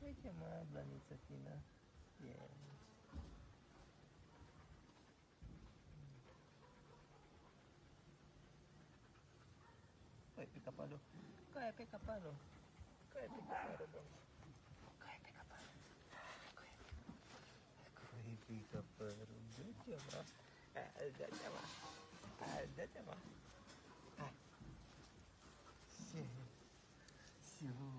Wiecie, moja blanica fina. Pięć. Kau epic palo. Kau epic kapalo. Kau epic kapalo dong. Kau epic kapalo. Kau epic kapalo. Kau epic you.